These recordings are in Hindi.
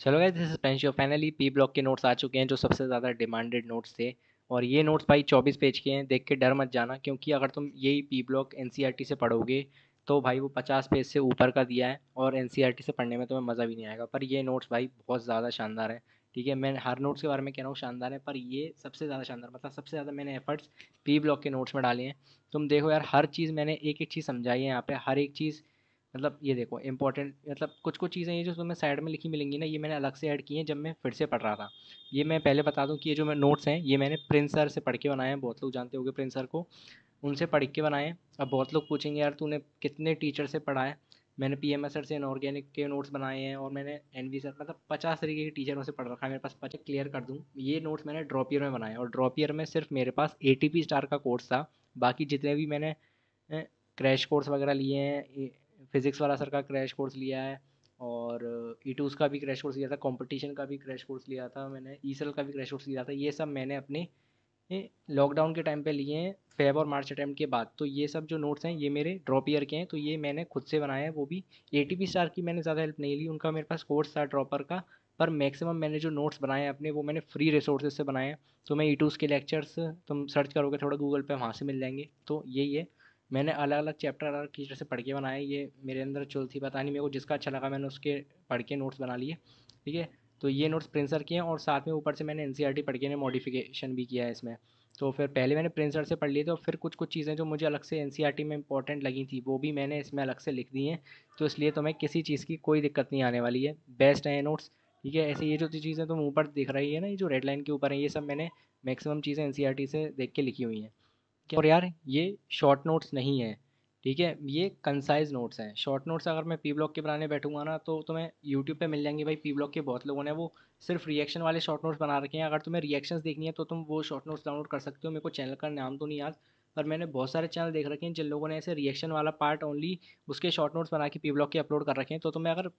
चलो गए this is finally P block के नोट्स आ चुके हैं जो सबसे ज़्यादा डिमांडेड नोट्स थे। और ये नोट्स भाई चौबीस पेज के हैं। देख के डर मत जाना, क्योंकि अगर तुम यही पी ब्लॉक एन से पढ़ोगे तो भाई वो पचास पेज से ऊपर का दिया है और एन से पढ़ने में तुम्हें मज़ा भी नहीं आएगा। पर ये नोट्स भाई बहुत ज़्यादा शानदार है। ठीक है, मैं हर नोट्स के बारे में कह रहा हूँ, शानदार है, पर ये सबसे ज़्यादा शानदार मतलब सबसे ज़्यादा मैंने एफर्ट्स पी ब्लॉक के नोट्स में डाले हैं। तुम देखो यार, हर चीज़ मैंने एक एक चीज़ समझाई है यहाँ पे। हर एक चीज़ मतलब ये देखो इंपॉर्टेंट मतलब कुछ कुछ चीज़ें ये जो तुम्हें साइड में लिखी मिलेंगी ना, ये मैंने अलग से ऐड की हैं जब मैं फिर से पढ़ रहा था। ये मैं पहले बता दूँ कि ये जो मैं नोट्स हैं, ये मैंने प्रिंस सर से पढ़ के बनाए हैं, बहुत लोग जानते होंगे प्रिंस सर को। उनसे पढ़ के बनाए हैं। अब बहुत लोग पूछेंगे, यार, तूने कितने टीचर से पढ़ा है? मैंने पी एम एस सर से इनऑर्गेनिक के नोट्स बनाए हैं और मैंने एन वी सर मतलब पचास तरीके के टीचरों से पढ़ रखा है। मेरे पास पचास क्लियर कर दूँ, ये नोट्स मैंने ड्रॉप ईयर में बनाए और ड्रॉप ईयर में सिर्फ़ मेरे पास ए टी पी स्टार का कोर्स था। बाकी जितने भी मैंने क्रैश कोर्स वगैरह लिए हैं फिज़िक्स वाला सर का क्रैश कोर्स लिया है और ई टूज़ का भी क्रैश कोर्स लिया था कंपटीशन का भी क्रैश कोर्स लिया था मैंने ई सेल का भी क्रैश कोर्स लिया था, ये सब मैंने अपने लॉकडाउन के टाइम पे लिए हैं फेब और मार्च अटैम्प्ट के बाद। तो ये सब जो नोट्स हैं, ये मेरे ड्रॉप ईयर के हैं तो ये मैंने खुद से बनाए हैं, वो भी ए टी पी स्टार की मैंने ज़्यादा हेल्प नहीं ली, उनका मेरे पास कोर्स था ड्रॉपर का, पर मैक्सिमम मैंने जो नोट्स बनाए हैं अपने, वो मैंने फ्री रिसोर्सेज से बनाए हैं। तो मैं ई टूज़ के लेक्चर्स तुम सर्च करोगे, थोड़ा गूगल पे वहाँ से मिल जाएँगे। तो यही है। मैंने अलग अलग चैप्टर अलग टीचर से पढ़ के बनाए, ये मेरे अंदर चुल थी, पता नहीं मेरे को जिसका अच्छा लगा मैंने उसके पढ़ के नोट्स बना लिए, ठीक है? तो ये नोट्स प्रिंसर किए और साथ में ऊपर से मैंने एन e पढ़ के ने मॉडिफिकेशन भी किया है इसमें। तो फिर पहले मैंने प्रिंसर से पढ़ लिए थे और फिर कुछ कुछ चीज़ें जो मुझे अलग से एन e में इंपॉर्टेंट लगी थी, वो भी मैंने इसमें अलग से लिख दी हैं। तो इसलिए तुम्हें किसी चीज़ की कोई दिक्कत नहीं आने वाली है। बेस्ट है नोट्स ठीक है? ऐसे ये जो चीज़ें तुम ऊपर दिख रही है ना, ये जो रेड लाइन के ऊपर है, ये सब मैंने मैक्सिमम चीज़ें एन से देख के लिखी हुई हैं। और यार ये शॉर्ट नोट्स नहीं है, ठीक है? ये कंसाइज नोट्स हैं। शॉर्ट नोट्स अगर मैं पी ब्लॉक के बनाने बैठूँगा ना तो तुम्हें यूट्यूब पे मिल जाएँगे भाई पी ब्लॉक के बहुत लोगों ने। वो सिर्फ़ रिएक्शन वाले शॉर्ट नोट्स बना रखे हैं। अगर तुम्हें रिएक्शंस देखनी है तो तुम वो शॉर्ट नोट्स डाउनलोड कर सकते हो। मेरे को चैनल का नाम तो नहीं याद, पर मैंने बहुत सारे चैनल देख रखे हैं, जिन लोगों ने ऐसे रिएक्शन वाला पार्ट ओनली उसके शॉर्ट नोट्स बना के पी ब्लॉक के अपलोड कर रखे हैं। तो तुम्हें अगर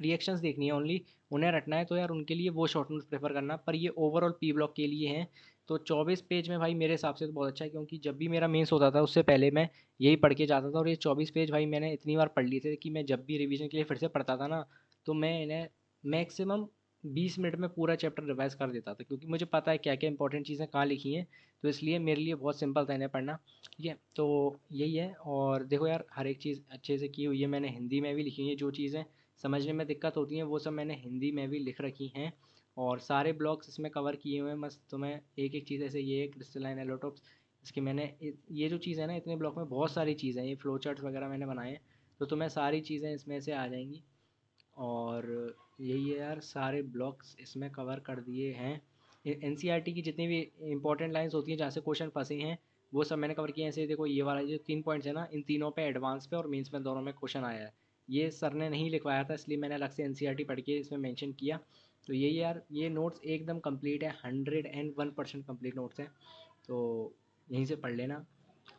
रिएक्शंस देखनी है ओनली उन्हें रटना है तो यार उनके लिए वो शॉर्ट नोट्स प्रेफर करना। पर ये ओवरऑल पी ब्लॉक के लिए हैं तो चौबीस पेज में भाई मेरे हिसाब से तो बहुत अच्छा है, क्योंकि जब भी मेरा मेंस होता था, उससे पहले मैं यही पढ़ के जाता था, और ये चौबीस पेज भाई मैंने इतनी बार पढ़ लिए थे कि मैं जब भी रिवीजन के लिए फिर से पढ़ता था ना तो मैं इन्हें मैक्सिमम बीस मिनट में पूरा चैप्टर रिवाइज कर देता था, क्योंकि मुझे पता है क्या क्या इंपॉर्टेंट चीज़ें कहाँ लिखी हैं तो इसलिए मेरे लिए बहुत सिंपल था इन्हें पढ़ना, ठीक है? तो यही है, और देखो यार, हर एक चीज़ अच्छे से की हुई है, मैंने हिंदी में भी लिखी है, जो चीज़ें समझने में दिक्कत होती हैं, वो सब मैंने हिंदी में भी लिख रखी हैं और सारे ब्लॉक्स इसमें कवर किए हुए हैं। बस तुम्हें एक एक चीज़, ऐसे ये क्रिस्टलाइन एलोटॉप्स, इसके मैंने ये जो चीज़ है ना, इतने ब्लॉक में बहुत सारी चीज़ें ये फ्लो चार्ट्स वगैरह मैंने बनाए हैं तो तुम्हें सारी चीज़ें इसमें से आ जाएँगी। और यही है यार, सारे ब्लॉक्स इसमें कवर कर दिए हैं। एन e की जितनी भी इंपॉर्टेंट लाइंस होती हैं, जहाँ से क्वेश्चन फंसे हैं, वो सब मैंने कवर किए हैं। ऐसे देखो, ये वाला जो तीन पॉइंट्स है ना, इन तीनों पे एडवांस पे और मीन्स में दोनों में क्वेश्चन आया है। ये सर ने नहीं लिखवाया था, इसलिए मैंने अलग से एन e पढ़ के इसमें मेंशन किया। तो यही यार, ये नोट्स एकदम कंप्लीट है hundred and one percent complete notes हैं तो यहीं से पढ़ लेना।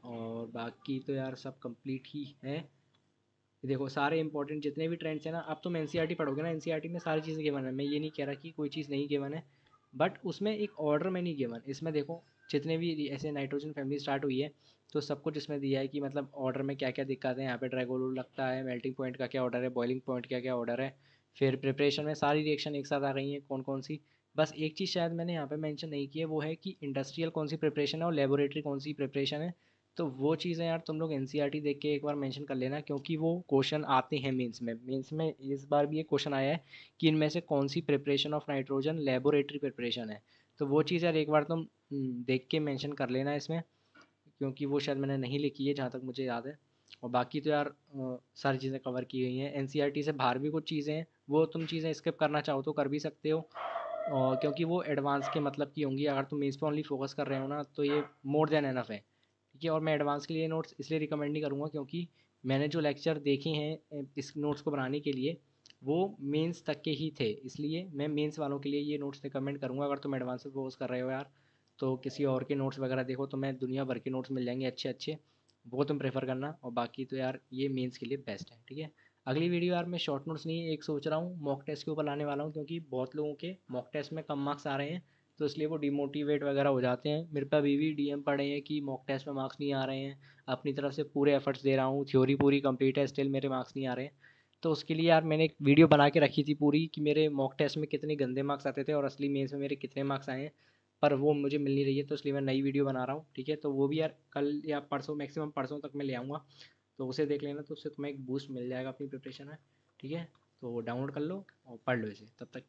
और बाकी तो यार सब कंप्लीट ही है। देखो, सारे इंपॉर्टेंट जितने भी ट्रेंड्स हैं ना, अब तुम एन e पढ़ोगे ना एन e में सारी चीज़ें गिवन है। मैं ये नहीं कह रहा कि कोई चीज़ नहीं गिवन है बट उसमें एक ऑर्डर में नहीं गिवन इसमें देखो, जितने भी ऐसे नाइट्रोजन फैमिली स्टार्ट हुई है तो सब कुछ इसमें दिया है कि मतलब ऑर्डर में क्या क्या दिक्कत है। यहाँ पे ड्रैगोल लगता है मेल्टिंग पॉइंट का क्या ऑर्डर है बॉइलिंग पॉइंट का क्या ऑर्डर है। फिर प्रिपरेशन में सारी रिएक्शन एक साथ आ गई हैं कौन कौन सी? बस एक चीज़ शायद मैंने यहाँ पे मेंशन नहीं की है वो है कि इंडस्ट्रियल कौन सी प्रिपरेशन है और लेबोरेटरी कौन सी प्रिपरेशन है। तो वो चीज़ें यार तुम लोग एन e देख के एक बार मेंशन कर लेना क्योंकि वो क्वेश्चन आते हैं मीन्स में। मीन्स में इस बार भी एक क्वेश्चन आया है कि इनमें से कौन सी preparation of nitrogen laboratory preparation है। तो वो चीज़ यार एक बार तुम हम्म, देख के मैंशन कर लेना इसमें क्योंकि वो शायद मैंने नहीं लिखी है जहाँ तक मुझे याद है। और बाकी तो यार सारी चीज़ें कवर की गई हैं। एन से बाहर भी कुछ चीज़ें हैं। वो तुम चीज़ें स्किप करना चाहो तो कर भी सकते हो। और क्योंकि वो एडवांस के मतलब की होंगी, अगर तुम मेज़ पर ओनली फोकस कर रहे हो ना तो ये मोर देन एनफ है। ठीक है, और मैं एडवांस के लिए नोट्स इसलिए रिकमेंड नहीं करूँगा क्योंकि मैंने जो लेक्चर देखे हैं इस नोट्स को बनाने के लिए, वो मेंस तक के ही थे। इसलिए मैं मेंस वालों के लिए ये नोट्स रिकमेंड करूँगा। अगर तुम एडवांस पे फोकस कर रहे हो यार तो किसी और के नोट्स वगैरह देखो तो मैं दुनिया भर के नोट्स मिल जाएँगे अच्छे अच्छे वो तुम प्रेफर करना, और बाकी तो यार ये मेंस के लिए बेस्ट है। ठीक है अगली वीडियो यार मैं शॉर्ट नोट्स नहीं, एक सोच रहा हूँ मॉक टेस्ट के ऊपर लाने वाला हूँ, क्योंकि बहुत लोगों के मॉक टेस्ट में कम मार्क्स आ रहे हैं तो इसलिए वो डिमोटिवेट वगैरह हो जाते हैं। मेरे पे अभी भी डीएम पड़े हैं कि मॉक टेस्ट में मार्क्स नहीं आ रहे हैं, अपनी तरफ़ से पूरे एफर्ट्स दे रहा हूँ थ्योरी पूरी कंप्लीट है स्टिल मेरे मार्क्स नहीं आ रहे हैं। तो उसके लिए यार मैंने एक वीडियो बना के रखी थी पूरी कि मेरे मॉक टेस्ट में कितने गंदे मार्क्स आते थे और असली मेन्स में मेरे कितने मार्क्स आए हैं, पर वो मुझे मिल नहीं रही है तो इसलिए मैं नई वीडियो बना रहा हूँ, ठीक है? तो वो भी यार कल या परसों मैक्सिमम परसों तक मैं ले आऊँगा। तो उसे देख लेना तो उससे तुम्हें एक बूस्ट मिल जाएगा अपनी प्रिपरेशन में, ठीक है? तो डाउनलोड कर लो और पढ़ लो इसे, तब तक।